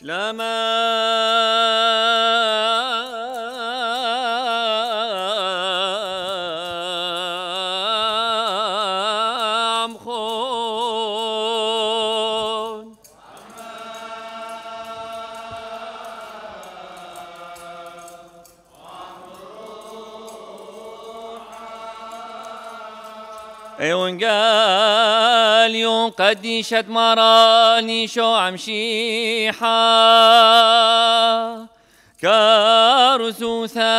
شلمام خون أيون قال يوم قديشت مراني شو عمشيحة كارثو ثاد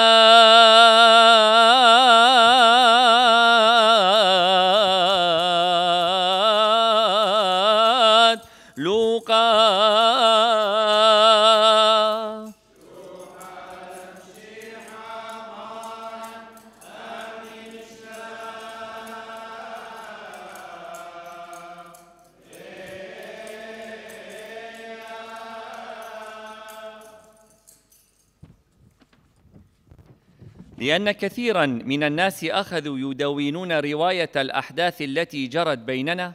لأن كثيرا من الناس أخذوا يدونون رواية الأحداث التي جرت بيننا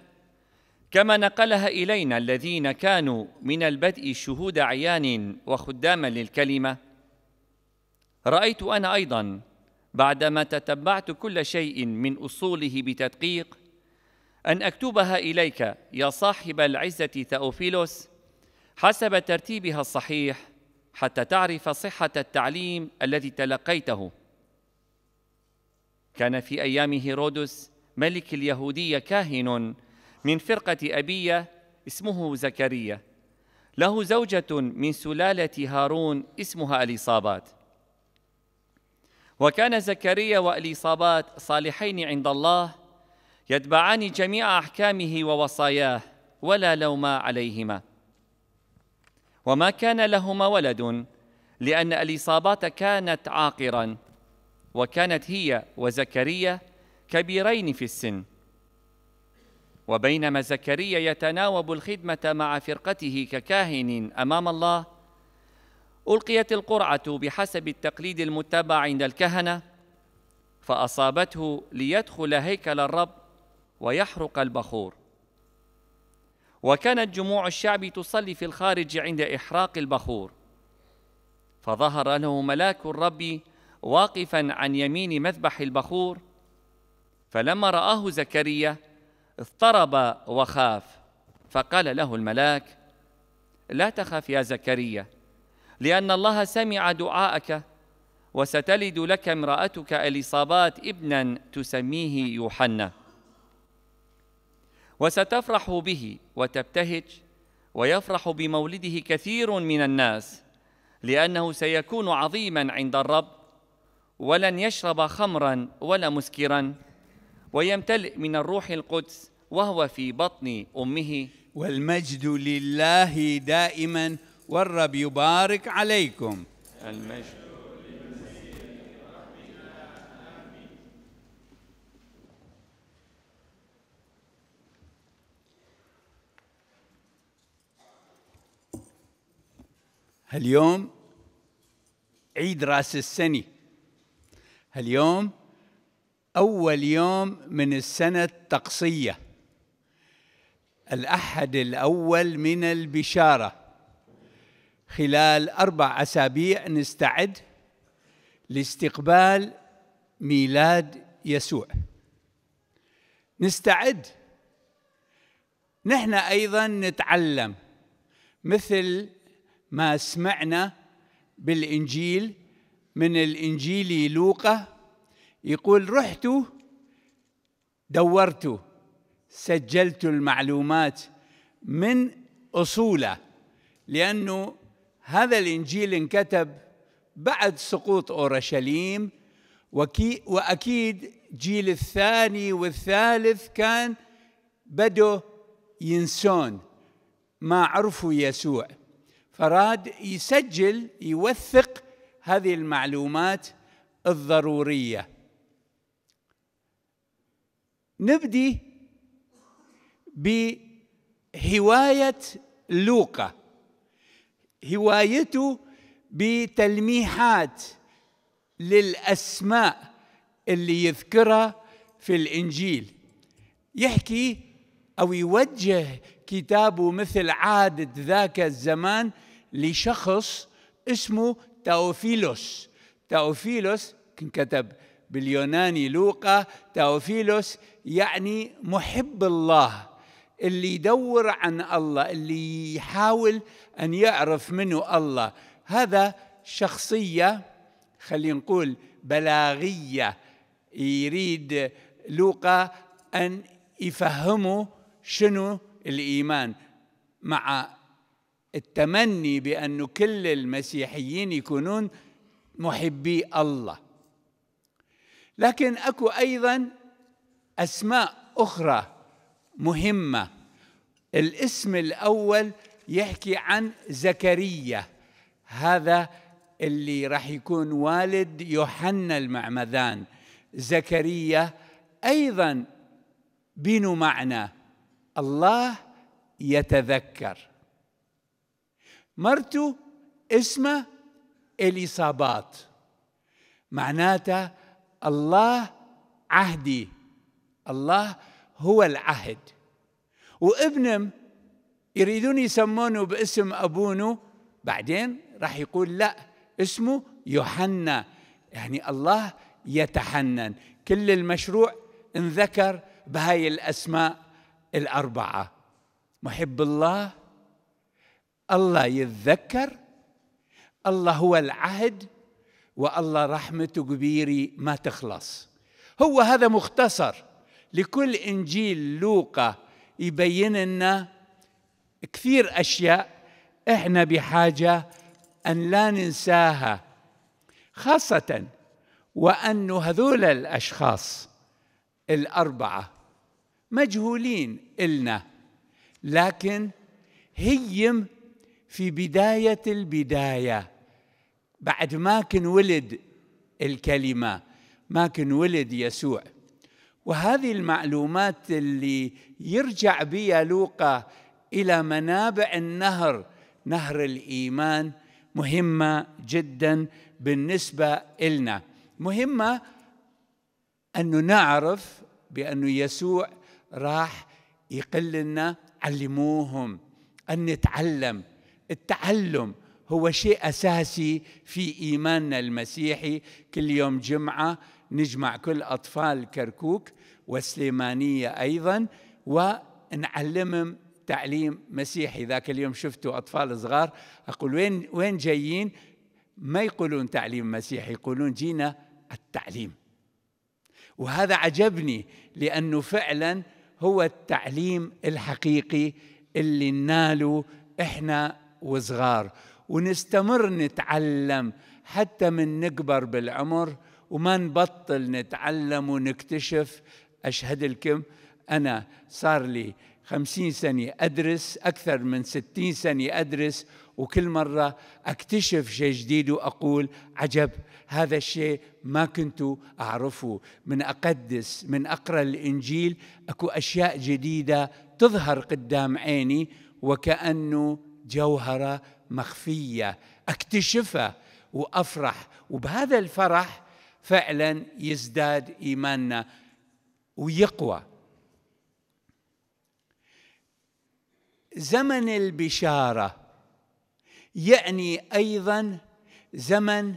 كما نقلها إلينا الذين كانوا من البدء شهود عيان وخداما للكلمة. رأيت أنا أيضا بعدما تتبعت كل شيء من أصوله بتدقيق أن أكتبها إليك يا صاحب العزة ثأوفيلوس حسب ترتيبها الصحيح حتى تعرف صحة التعليم الذي تلقيته. كان في أيام هيرودس ملك اليهودية كاهن من فرقة أبية اسمه زكريا. له زوجة من سلالة هارون اسمها أليصابات. وكان زكريا وأليصابات صالحين عند الله يتبعان جميع أحكامه ووصاياه ولا لوم عليهما. وما كان لهما ولد لأن أليصابات كانت عاقرا. وكانت هي وزكريا كبيرين في السن. وبينما زكريا يتناوب الخدمة مع فرقته ككاهن أمام الله ألقيت القرعة بحسب التقليد المتبع عند الكهنة فأصابته ليدخل هيكل الرب ويحرق البخور. وكانت جموع الشعب تصلي في الخارج عند إحراق البخور. فظهر له ملاك الرب واقفا عن يمين مذبح البخور فلما رآه زكريا اضطرب وخاف فقال له الملاك لا تخف يا زكريا لأن الله سمع دعاءك وستلد لك امرأتك إليصابات ابنا تسميه يوحنا. وستفرح به وتبتهج ويفرح بمولده كثير من الناس لأنه سيكون عظيما عند الرب ولن يشرب خمرا ولا مسكرا. ويمتلئ من الروح القدس وهو في بطن أمه. والمجد لله دائما والرب يبارك عليكم. المجد. اليوم عيد راس السنة. اليوم أول يوم من السنة التقصية. الأحد الأول من البشارة. خلال أربع أسابيع نستعد لاستقبال ميلاد يسوع. نستعد. نحن أيضا نتعلم مثل ما سمعنا بالإنجيل من الإنجيل لوقا يقول رحت دورت سجلت المعلومات من أصوله لأنه هذا الإنجيل انكتب بعد سقوط أورشليم وأكيد جيل الثاني والثالث كان بدوا ينسون ما عرفوا يسوع. فراد يسجل يوثق هذه المعلومات الضرورية. نبدي بهواية لوقا. هوايته بتلميحات للأسماء اللي يذكرها في الإنجيل. يحكي أو يوجه كتابه مثل عادة ذاك الزمان لشخص اسمه تاوفيلوس. تاوفيلوس كتب باليوناني لوقا. تاوفيلوس يعني محب الله اللي يدور عن الله اللي يحاول أن يعرف منه الله. هذا شخصية خلينا نقول بلاغية يريد لوقا أن يفهمه شنو الإيمان. مع التمني بأن كل المسيحيين يكونون محبي الله. لكن أكو أيضا أسماء أخرى مهمة. الاسم الأول يحكي عن زكريا. هذا اللي راح يكون والد يوحنا المعمدان. زكريا أيضا بينو معنى. الله يتذكر. مرته اسمه اليصابات معناته الله عهدي. الله هو العهد. وابنم يريدون يسمونه باسم أبونه بعدين راح يقول لا اسمه يوحنا. يعني الله يتحنن. كل المشروع انذكر بهاي الأسماء الأربعة. محب الله الله يتذكر الله هو العهد والله رحمته كبيرة ما تخلص. هو هذا مختصر. لكل إنجيل لوقا يبين لنا كثير أشياء إحنا بحاجة أن لا ننساها خاصة وأن هذول الأشخاص الأربعة مجهولين إلنا لكن هيم في بداية البداية بعد ما كان ولد الكلمة ما كان ولد يسوع. وهذه المعلومات اللي يرجع بها لوقا إلى منابع النهر نهر الإيمان مهمة جدا بالنسبة إلنا. مهمة أنه نعرف بأنه يسوع راح يقل لنا علموهم أن نتعلم. التعلم هو شيء أساسي في إيماننا المسيحي. كل يوم جمعة نجمع كل أطفال كركوك وسليمانية أيضا ونعلمهم تعليم مسيحي. ذاك اليوم شفتوا أطفال صغار. أقول وين وين جايين؟ ما يقولون تعليم مسيحي يقولون جينا التعليم. وهذا عجبني لأنه فعلا هو التعليم الحقيقي اللي ناله إحنا وصغار ونستمر نتعلم حتى من نكبر بالعمر وما نبطل نتعلم ونكتشف. أشهد لكم أنا صار لي خمسين سنة أدرس أكثر من ستين سنة أدرس وكل مرة أكتشف شيء جديد وأقول عجب هذا الشيء ما كنت أعرفه. من أقدس من أقرأ الإنجيل أكو أشياء جديدة تظهر قدام عيني وكأنه جوهرة مخفية اكتشفها وأفرح. وبهذا الفرح فعلا يزداد إيماننا ويقوى. زمن البشارة يعني أيضا زمن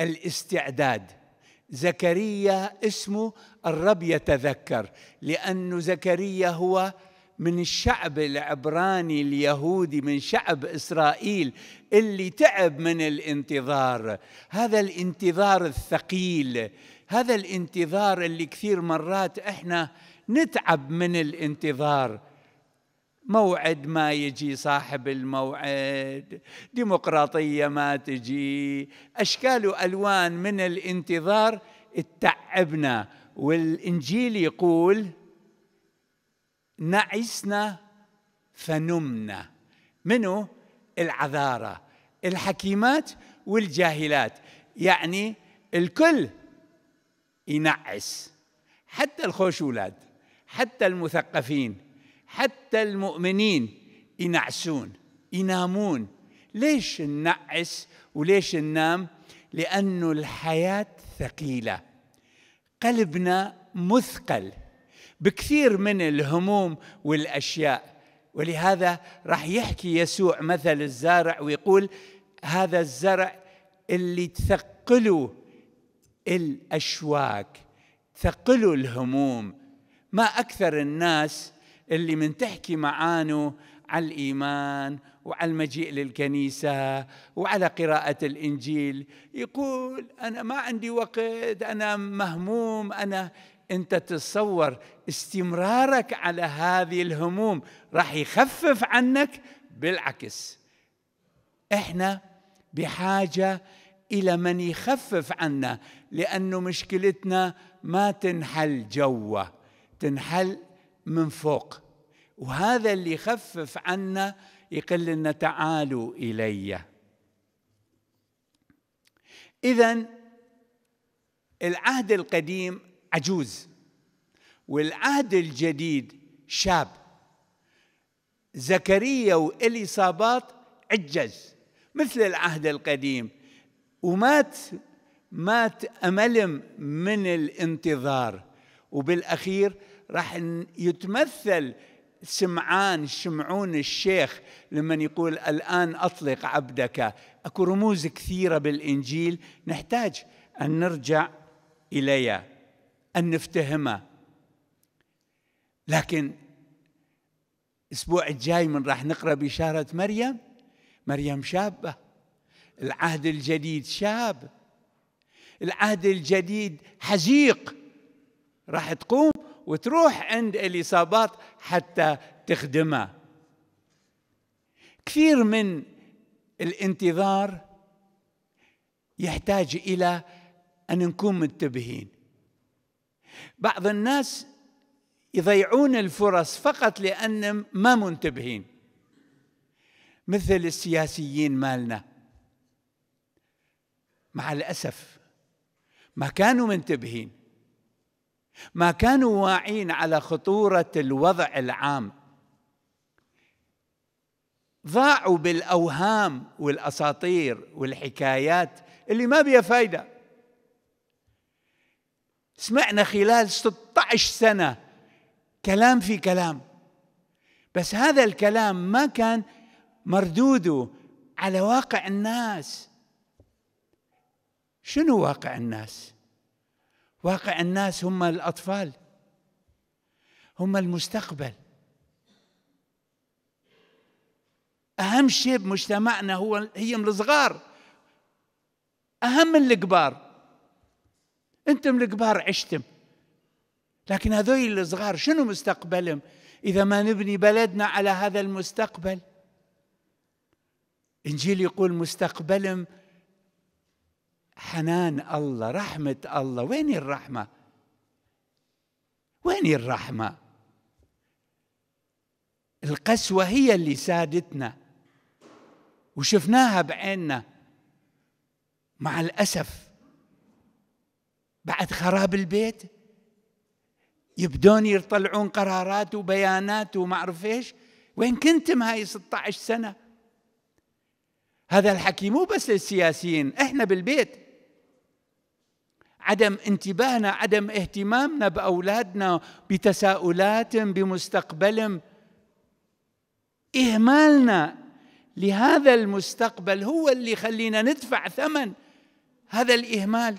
الاستعداد. زكريا اسمه الرب يتذكر لأن زكريا هو من الشعب العبراني اليهودي من شعب إسرائيل اللي تعب من الانتظار. هذا الانتظار الثقيل هذا الانتظار اللي كثير مرات إحنا نتعب من الانتظار. موعد ما يجي صاحب الموعد ديمقراطية ما تجي أشكال وألوان من الانتظار اتعبنا والإنجيل يقول نعسنا فنمنا. منو؟ العذارى الحكيمات والجاهلات. يعني الكل ينعس. حتى الخوشولاد حتى المثقفين حتى المؤمنين ينعسون ينامون. ليش ننعس وليش ننام؟ لأنه الحياة ثقيلة قلبنا مثقل. بكثير من الهموم والأشياء. ولهذا راح يحكي يسوع مثل الزارع ويقول هذا الزرع اللي تثقله الأشواك ثقلوا الهموم. ما أكثر الناس اللي من تحكي معانه على الإيمان وعلى المجيء للكنيسة وعلى قراءة الإنجيل يقول أنا ما عندي وقت أنا مهموم أنا انت تتصور استمرارك على هذه الهموم راح يخفف عنك؟ بالعكس. إحنا بحاجة إلى من يخفف عنا لأنه مشكلتنا ما تنحل جوه تنحل من فوق. وهذا اللي يخفف عنا يقول لنا تعالوا إلي. اذا العهد القديم عجوز. والعهد الجديد شاب. زكريا وإليصابات عجز مثل العهد القديم. ومات مات أملم من الانتظار. وبالأخير راح يتمثل سمعان شمعون الشيخ لما يقول الآن أطلق عبدك. أكو رموز كثيرة بالإنجيل نحتاج أن نرجع إليها. أن نفتهمها لكن الأسبوع الجاي من راح نقرأ بشارة مريم. مريم شابة. العهد الجديد شاب. العهد الجديد حزيق. راح تقوم وتروح عند اليصابات حتى تخدمه. كثير من الانتظار يحتاج إلى أن نكون منتبهين بعض الناس يضيعون الفرص فقط لأنهم ما منتبهين. مثل السياسيين مالنا. مع الأسف ما كانوا منتبهين. ما كانوا واعين على خطورة الوضع العام. ضاعوا بالأوهام والأساطير والحكايات اللي ما بها فايدة. سمعنا خلال 16 سنة كلام في كلام. بس هذا الكلام ما كان مردوده على واقع الناس. شنو واقع الناس؟ واقع الناس هم الأطفال. هم المستقبل. أهم شيء بمجتمعنا هو هي الصغار. أهم من الكبار. أنتم الكبار عشتم. لكن هذول الصغار شنو مستقبلهم إذا ما نبني بلدنا على هذا المستقبل؟ إنجيل يقول مستقبلهم حنان الله رحمة الله. وين الرحمة؟ وين الرحمة؟ القسوة هي اللي سادتنا وشفناها بعيننا. مع الأسف بعد خراب البيت يبدون يطلعون قرارات وبيانات وما أعرف إيش. وين كنتم هاي 16 سنة؟ هذا الحكي مو بس للسياسيين إحنا بالبيت. عدم انتباهنا عدم اهتمامنا بأولادنا بتساؤلاتهم بمستقبلهم. إهمالنا لهذا المستقبل هو اللي يخلينا ندفع ثمن. هذا الإهمال.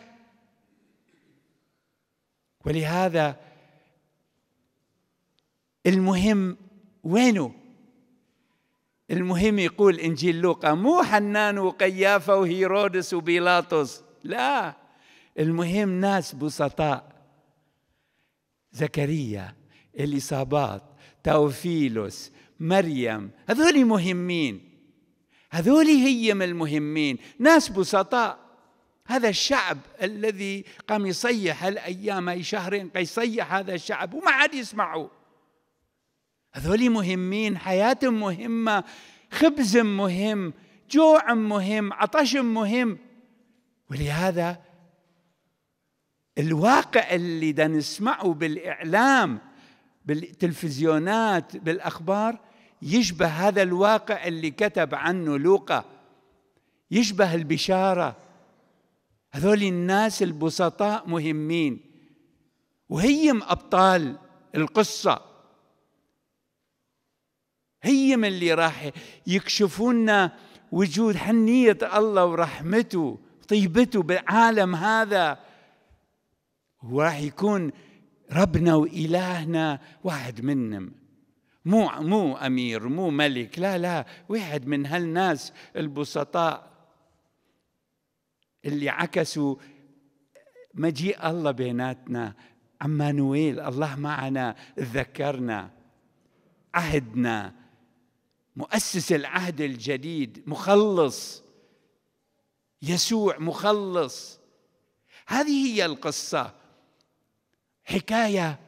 ولهذا المهم وينه المهم يقول إنجيل لوقا مو حنان وقيافة وهيرودس وبيلاطس. لا المهم ناس بسطاء. زكريا اليصابات توفيلوس مريم هذول مهمين. هذول هيم المهمين. ناس بسطاء. هذا الشعب الذي قام يصيح هالايام أي شهرين يصيح هذا الشعب وما عاد يسمعوا هذول مهمين حياتهم مهمة خبز مهم جوع مهم عطش مهم. ولهذا الواقع اللي دا نسمعه بالإعلام بالتلفزيونات بالأخبار يشبه هذا الواقع اللي كتب عنه لوقا. يشبه البشارة. هذول الناس البسطاء مهمين. وهيم أبطال القصة. هي اللي راح يكشفون وجود حنية الله ورحمته طيبته بالعالم هذا. وراح يكون ربنا وإلهنا واحد منهم. مو مو أمير مو ملك لا لا واحد من هالناس البسطاء. اللي عكسوا مجيء الله بيناتنا عمانويل الله معنا ذكرنا عهدنا مؤسس العهد الجديد مخلص يسوع مخلص. هذه هي القصة. حكاية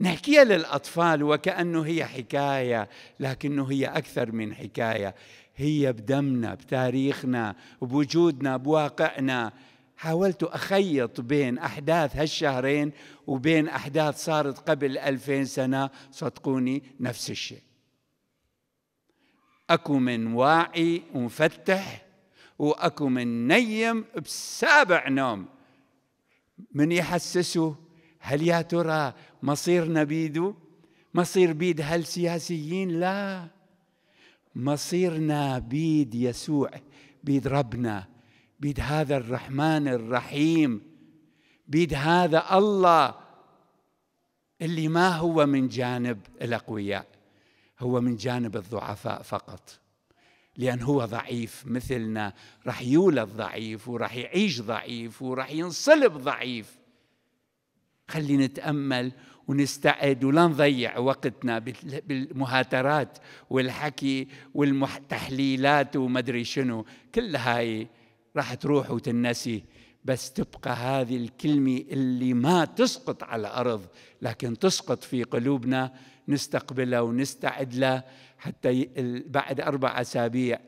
نحكيها للأطفال وكأنه هي حكاية لكنه هي أكثر من حكاية. هي بدمنا بتاريخنا بوجودنا بواقعنا. حاولت أخيط بين أحداث هالشهرين وبين أحداث صارت قبل ألفين سنة صدقوني نفس الشيء. أكو من واعي ومفتح وأكو من نيم بسابع نوم. من يحسسه هل يا ترى مصيرنا بيده مصير بيد هالسياسيين لا. مصيرنا بيد يسوع بيد ربنا بيد هذا الرحمن الرحيم بيد هذا الله اللي ما هو من جانب الأقوياء هو من جانب الضعفاء فقط. لأن هو ضعيف مثلنا راح يولد ضعيف وراح يعيش ضعيف وراح ينصلب ضعيف. خلي نتأمل ونستعد ولا نضيع وقتنا بالمهاترات والحكي والتحليلات ومدري شنو. كل هاي راح تروح وتنسي بس تبقى هذه الكلمة اللي ما تسقط على الأرض لكن تسقط في قلوبنا. نستقبلها ونستعد لها حتى بعد أربع أسابيع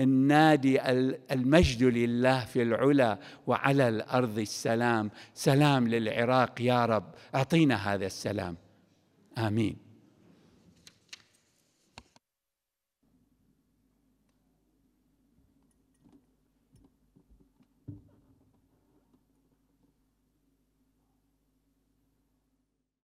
النادي المجد لله في العلا وعلى الأرض السلام. سلام للعراق يا رب. أعطينا هذا السلام. آمين.